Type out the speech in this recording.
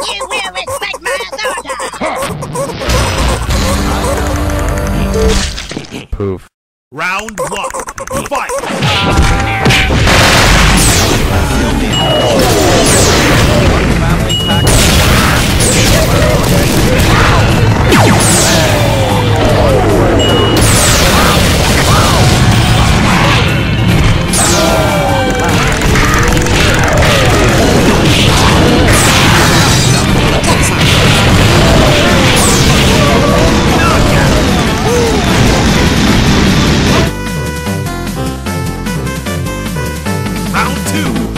You will respect my authority! Poof. Round one. Fight! two.